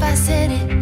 if I said it.